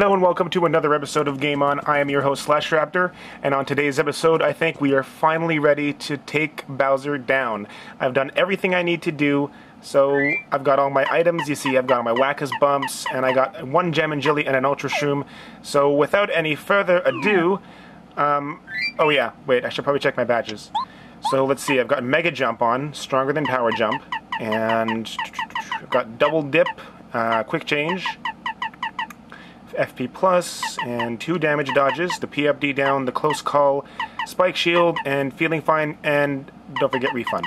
Hello and welcome to another episode of Game On. I am your host Slash Raptor, and on today's episode, I think we are finally ready to take Bowser down. I've done everything I need to do, so I've got all my items. You see, I've got my Whacka's Bumps, and I got one Jammin' Jelly and an Ultra Shroom. So without any further ado, um, oh yeah, wait, I should probably check my badges. So let's see, I've got Mega Jump on, stronger than Power Jump, and I've got Double Dip, uh, Quick Change, FP plus, and two damage dodges, the PFD down, the close call, spike shield, and feeling fine, and don't forget refund.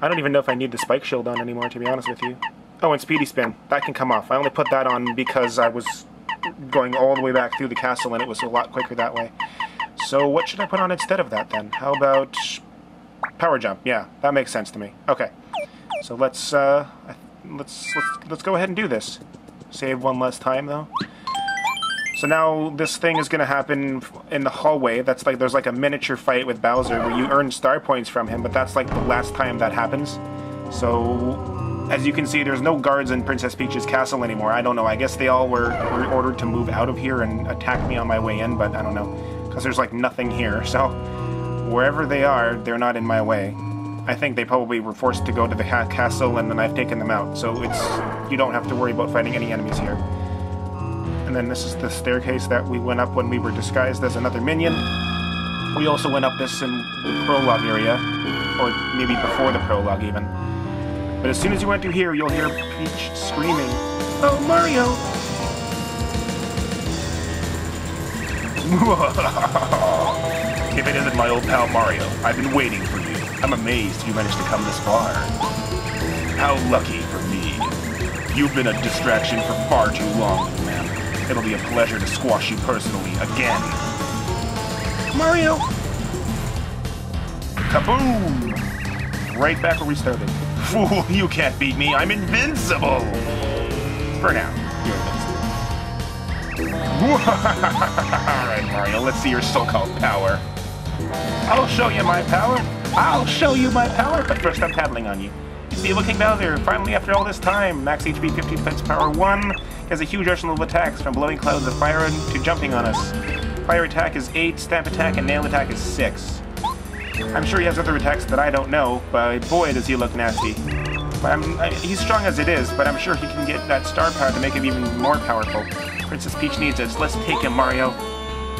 I don't even know if I need the spike shield on anymore, to be honest with you. Oh, and speedy spin. That can come off. I only put that on because I was going all the way back through the castle and it was a lot quicker that way. So what should I put on instead of that then? How about power jump? Yeah, that makes sense to me. Okay. So let's uh let's let's let's go ahead and do this. Save one less time though. So now this thing is going to happen in the hallway. That's like there's like a miniature fight with Bowser where you earn star points from him, but that's like the last time that happens. So as you can see, there's no guards in Princess Peach's castle anymore. I don't know. I guess they all were, were ordered to move out of here and attack me on my way in, but I don't know because there's like nothing here. So wherever they are, they're not in my way. I think they probably were forced to go to the castle and then I've taken them out. So it's you don't have to worry about fighting any enemies here. And then this is the staircase that we went up when we were disguised as another minion. We also went up this in the prologue area, or maybe before the prologue even. But as soon as you enter here, you'll hear Peach screaming, Oh, Mario! if it isn't my old pal Mario, I've been waiting for you. I'm amazed you managed to come this far. How lucky for me. You've been a distraction for far too long, It'll be a pleasure to squash you personally again. Mario! Kaboom! Right back where we started. Fool, you can't beat me. I'm invincible! For now, you're invincible. Alright, Mario, let's see your so-called power. I'll show you my power. I'll show you my power, but first I'm paddling on you. Evil King Bowser, finally after all this time. Max HP 15 defense power 1, has a huge arsenal of attacks, from blowing clouds of fire to jumping on us. Fire attack is 8, stamp attack and nail attack is 6. I'm sure he has other attacks that I don't know, but boy does he look nasty. I, he's strong as it is, but I'm sure he can get that star power to make him even more powerful. Princess Peach needs us. let's take him, Mario.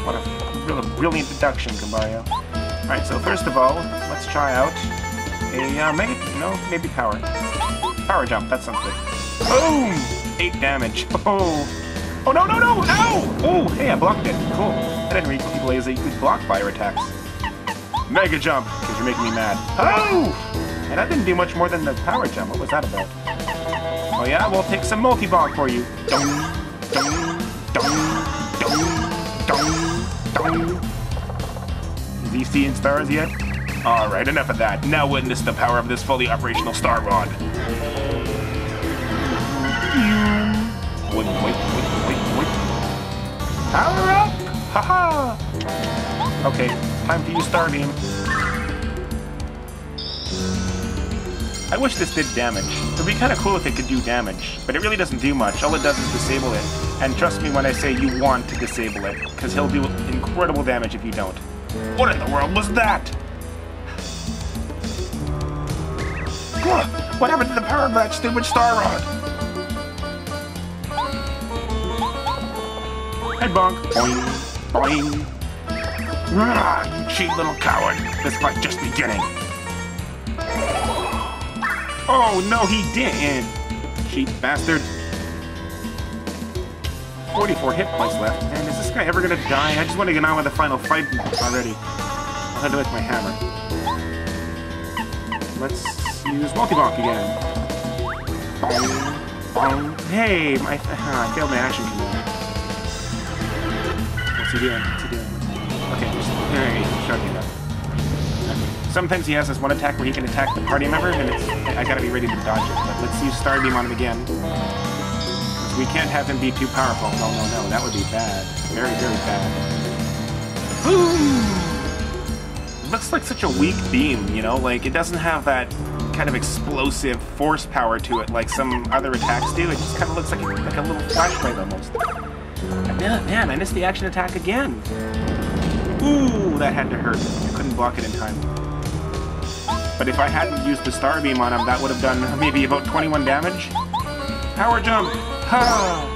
What a real brilliant deduction, Mario. Alright, so first of all, let's try out a, uh, maybe, no, maybe power. Power jump, that's something. Boom! 8 damage. Oh. Oh, no, no, no! Ow! Oh, hey, I blocked it. Cool. I didn't realize that you could block fire attacks. Mega jump, because you're making me mad. Oh! And I didn't do much more than the power jump. What was that about? Oh, yeah? We'll take some multi-bonk for you. Dong, dong, dong, dong, dong, dong. Is he seeing stars yet? Alright, enough of that. Now witness the power of this fully operational Star Rod. Power up! Haha! -ha. Okay, time to use Starbeam. I wish this did damage. It would be kind of cool if it could do damage, but it really doesn't do much. All it does is disable it. And trust me when I say you want to disable it, because he'll do incredible damage if you don't. What in the world was that? What happened to the power of that stupid Star Rod? Hey, bonk. Boing. Boing. Ah, you cheap little coward. This fight just beginning. Oh, no, he didn't. Cheap bastard. 44 hit points left. And is this guy ever gonna die? I just want to get on with the final fight already. I'll head to make my hammer. Let's use multi-bonk again. Hey, my, uh, I failed my action command. What's he doing? What's he doing? Okay, just, shrugging up. Sometimes he has this one attack where he can attack the party member, and it's I gotta be ready to dodge it. But let's use Star Beam on him again. We can't have him be too powerful. No, no, no, that would be bad. Very, very bad. Ooh! Looks like such a weak beam, you know? Like, it doesn't have that kind of explosive force power to it like some other attacks do. It just kind of looks like, like a little flashlight almost. Man, man, I missed the action attack again. Ooh, that had to hurt. I couldn't block it in time. But if I hadn't used the Star Beam on him, that would have done maybe about 21 damage. Power jump! Ha!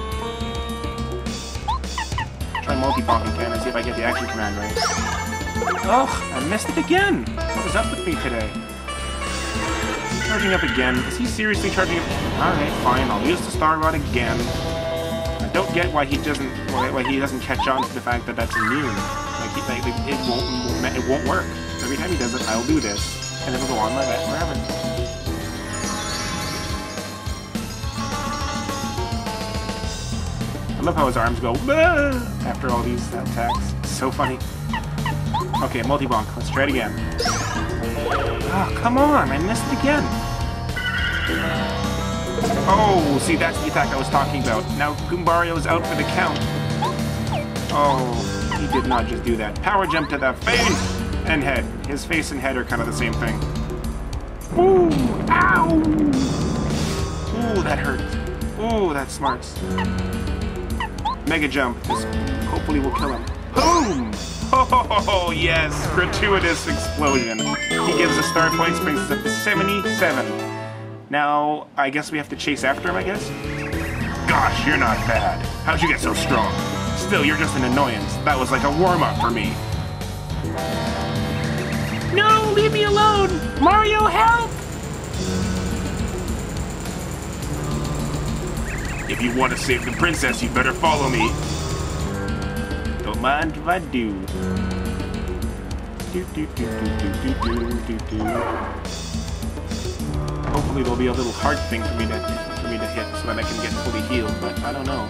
Try multi-bonking can and see if I get the action command right. Ugh, I missed it again! What is up with me today? Charging up again. Is he seriously charging up? Alright, fine. I'll use the Star Rod again. I don't get why he doesn't why he doesn't catch on to the fact that that's immune. Like, he, like it won't it won't work. Every time he does it, I'll do this, and it'll go on like that forever. I love how his arms go after all these attacks. so funny. Okay, multi-bonk. Let's try it again. Oh, come on! I missed it again! Oh, see, that's the attack I was talking about. Now Goombario is out for the count. Oh, he did not just do that. Power jump to the face and head. His face and head are kind of the same thing. Ooh! Ow! Ooh, that hurt. Ooh, that smarts. Mega jump. This hopefully will kill him. Boom! Oh, yes! Gratuitous explosion. He gives the star points, brings us up to 77. Now, I guess we have to chase after him, I guess? Gosh, you're not bad. How'd you get so strong? Still, you're just an annoyance. That was like a warm-up for me. No, leave me alone! Mario, help! If you want to save the princess, you better follow me. Mind if I do. Do. Hopefully there'll be a little heart thing for me to for me to hit so that I can get fully healed, but I don't know.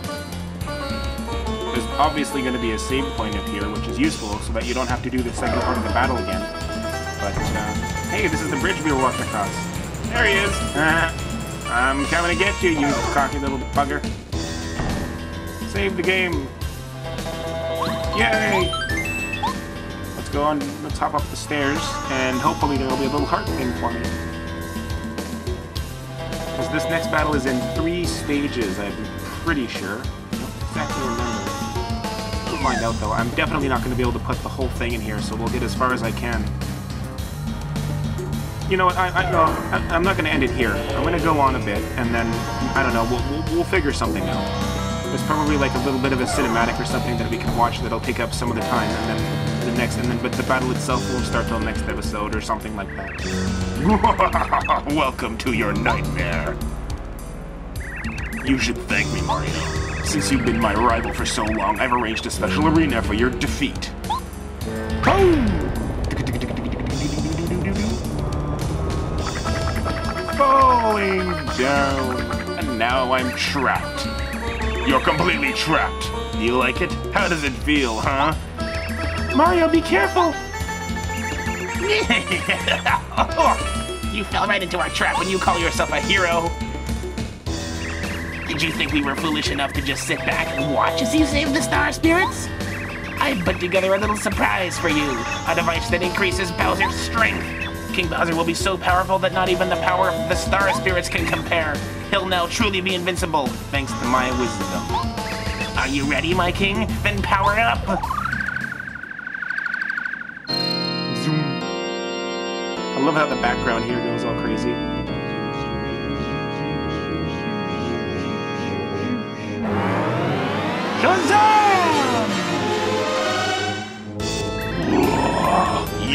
There's obviously going to be a save point up here, which is useful, so that you don't have to do the second part of the battle again. But, uh, hey, this is the bridge we were walking across. There he is! I'm coming to get you, you cocky little bugger. Save the game. Yay! Let's go on, let's hop up the stairs, and hopefully there'll be a little heart thing for me. Because this next battle is in three stages, I'm pretty sure. I don't exactly remember. We'll find out, though. I'm definitely not going to be able to put the whole thing in here, so we'll get as far as I can. You know what, I, I, no, I, I'm not going to end it here. I'm going to go on a bit, and then, I don't know, we'll, we'll, we'll figure something out. There's probably like a little bit of a cinematic or something that we can watch that'll take up some of the time, and then the next, and then but the battle itself won't start till next episode or something like that. Welcome to your nightmare. You should thank me, Mario. Since you've been my rival for so long, I've arranged a special arena for your defeat. Falling down, and now I'm trapped. You're completely trapped. You like it? How does it feel, huh? Mario, be careful! you fell right into our trap when you call yourself a hero. Did you think we were foolish enough to just sit back and watch as you save the Star Spirits? I put together a little surprise for you. A device that increases Bowser's strength. King Bowser will be so powerful that not even the power of the Star Spirits can compare. He'll now truly be invincible, thanks to my wisdom. Are you ready, my king? Then power up! Zoom. I love how the background here goes all crazy.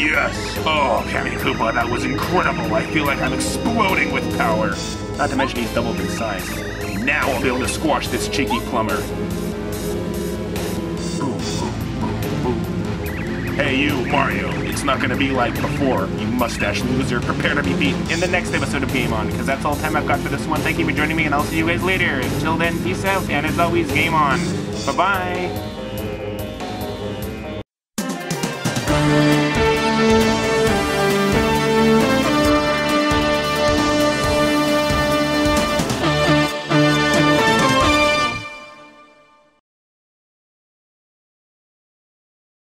Yes! Oh, Kammy Koopa, that was incredible. I feel like I'm exploding with power. Not to mention he's doubled in size. Now I'll be able to squash this cheeky plumber. Boom, boom, boom, hey you, Mario. It's not gonna be like before, you mustache loser. Prepare to be beaten in the next episode of Game On, because that's all the time I've got for this one. Thank you for joining me, and I'll see you guys later. Until then, peace out, and as always, Game On. Bye-bye.